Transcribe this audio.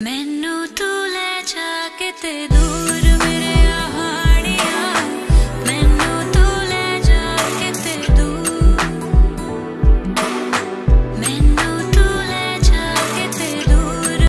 ਮੈਨੂੰ ਤੂੰ ਲੈ ਜਾ ਕਿਤੇ ਦੂਰ